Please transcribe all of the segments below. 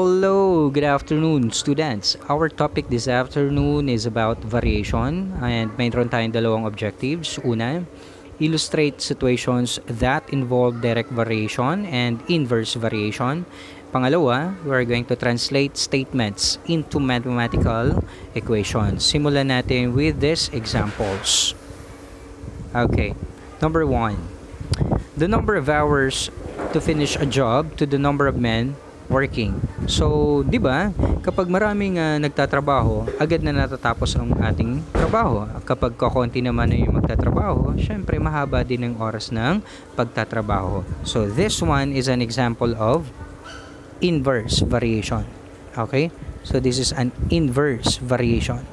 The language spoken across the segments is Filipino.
Hello, good afternoon students. Our topic this afternoon is about variation and mayroon tayong dalawang objectives. Una, illustrate situations that involve direct variation and inverse variation. Pangalawa, we are going to translate statements into mathematical equations. Simulan natin with these examples. Okay, number one. The number of hours to finish a job to the number of men working. So, 'di ba? Kapag maraming uh, nagtatrabaho, agad na natatapos ang ating trabaho. Kapag kakonti naman na yung magtatrabaho, syempre mahaba din ang oras ng pagtatrabaho. So, this one is an example of inverse variation. Okay? So, this is an inverse variation.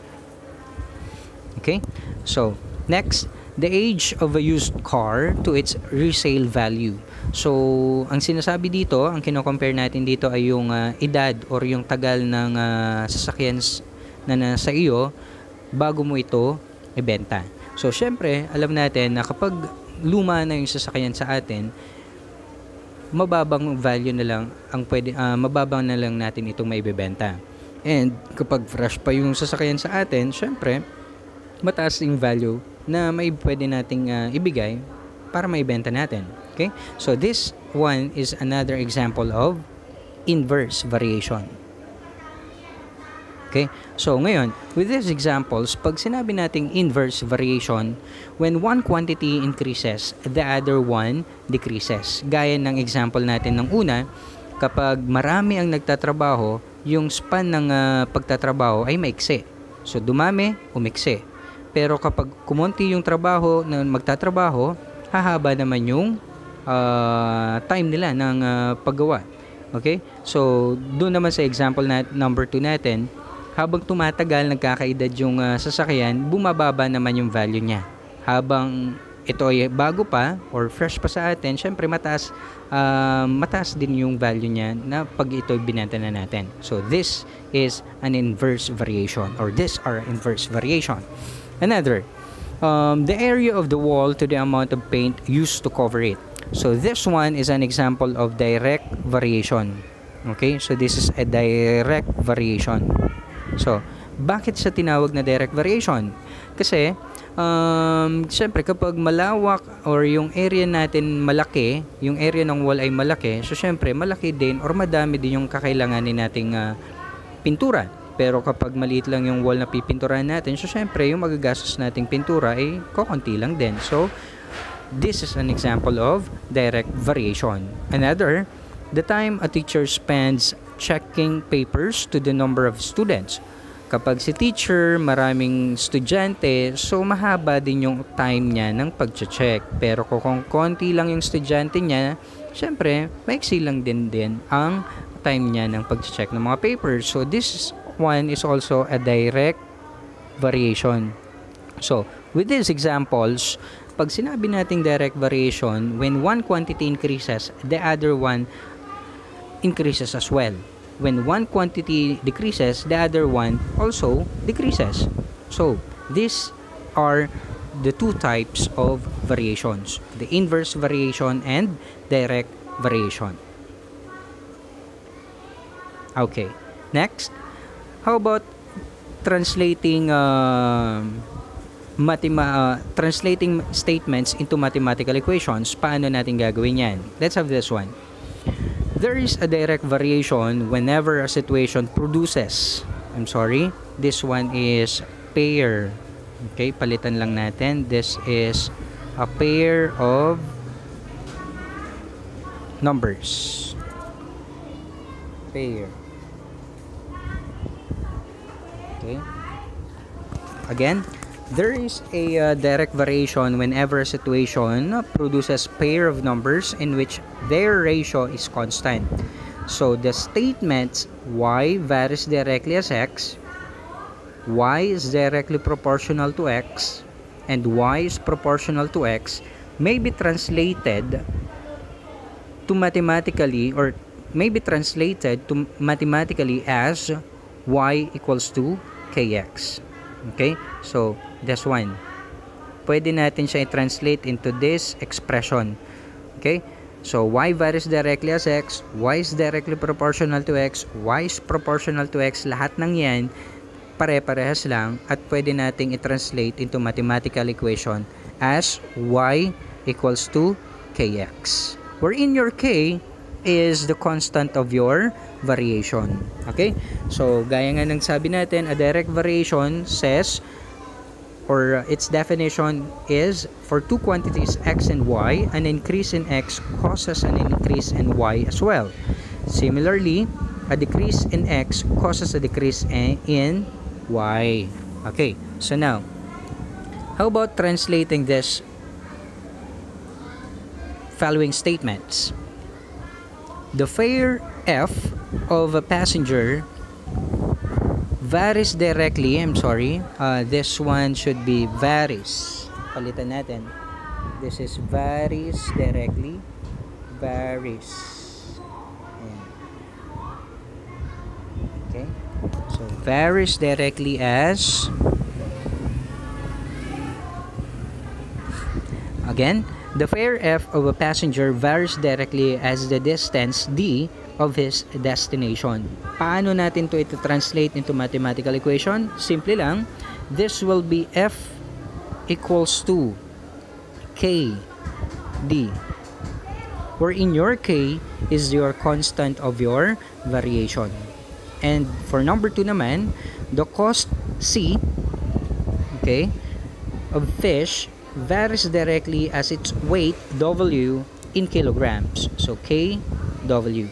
Okay? So, next, the age of a used car to its resale value. So, ang sinasabi dito, ang kino-compare natin dito ay yung uh, edad or yung tagal ng uh, sasakyan na nasa iyo bago mo ito ibenta. So, syempre, alam natin na kapag luma na yung sasakyan sa atin, mababang value na lang ang pwede uh, mababang na lang natin itong maibebenta. And kapag fresh pa yung sasakyan sa atin, syempre, mataas yung value na may pwede nating uh, ibigay para maibenta natin. Okay? So this one is another example of inverse variation. Okay? So ngayon, with these examples, pag sinabi nating inverse variation, when one quantity increases, the other one decreases. Gaya ng example natin ng una, kapag marami ang nagtatrabaho, yung span ng uh, pagtatrabaho ay maiksi. So dumami, umiksi pero kapag kumonti yung trabaho na magtatrabaho, hahaba naman yung uh, time nila ng uh, paggawa. Okay? So, doon naman sa example na number 2 natin, habang tumatagal, nagkakaedad yung uh, sasakyan, bumababa naman yung value niya. Habang ito ay bago pa or fresh pa sa atin, syempre mataas uh, mataas din yung value niya na pag ito binenta na natin. So this is an inverse variation or this are inverse variation. Another, um, the area of the wall to the amount of paint used to cover it. So this one is an example of direct variation. Okay, so this is a direct variation. So, bakit sa tinawag na direct variation? Kasi, um, syempre kapag malawak or yung area natin malaki, yung area ng wall ay malaki, so syempre malaki din or madami din yung kakailanganin nating uh, pintura. Pero kapag maliit lang yung wall na pipinturahan natin, so syempre yung magagastos nating pintura ay kokonti lang din. So, this is an example of direct variation. Another, the time a teacher spends checking papers to the number of students. Kapag si teacher, maraming estudyante, so mahaba din yung time niya ng pag-check. Pero kung konti lang yung estudyante niya, syempre, maiksi lang din din ang time niya ng pag-check ng mga papers. So, this is one is also a direct variation. So, with these examples, pag sinabi nating direct variation, when one quantity increases, the other one increases as well. When one quantity decreases, the other one also decreases. So, these are the two types of variations, the inverse variation and direct variation. Okay, next. How about translating uh, mathema uh, translating statements into mathematical equations? Paano natin gagawin 'yan? Let's have this one. There is a direct variation whenever a situation produces. I'm sorry. This one is pair. Okay, palitan lang natin. This is a pair of numbers. Pair. Okay? Again, there is a uh, direct variation whenever a situation produces pair of numbers in which their ratio is constant. So the statements y varies directly as x, y is directly proportional to x, and y is proportional to x may be translated to mathematically or may be translated to mathematically as y equals to kx. Okay? So, this one. Pwede natin siya i-translate into this expression. Okay? So, y varies directly as x, y is directly proportional to x, y is proportional to x, lahat ng yan, pare-parehas lang at pwede nating i-translate into mathematical equation as y equals to kx. Wherein your k is the constant of your variation. Okay? So, gaya nga ng sabi natin, a direct variation says or its definition is for two quantities x and y, an increase in x causes an increase in y as well. Similarly, a decrease in x causes a decrease in y. Okay, so now, how about translating this following statements? The fare F of a passenger varies directly. I'm sorry. Uh, this one should be varies. Palitan natin. This is varies directly. Varies. Okay. So, varies directly as Again, the fare F of a passenger varies directly as the distance D of his destination. Paano natin to ito translate into mathematical equation? Simple lang. This will be F equals to K D where in your K is your constant of your variation. And for number 2 naman, the cost C okay, of fish varies directly as its weight W in kilograms. So K W.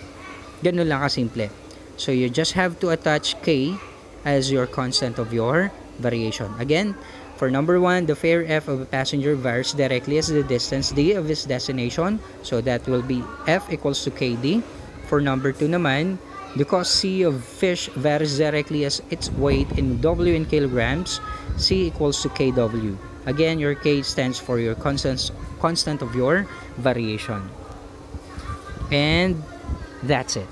Ganun lang kasimple. So you just have to attach K as your constant of your variation. Again, for number 1, the fare F of a passenger varies directly as the distance D of his destination. So that will be F equals to KD. For number 2 naman, the cost C of fish varies directly as its weight in W in kilograms. C equals to KW. Again, your K stands for your constant, constant of your variation. And that's it.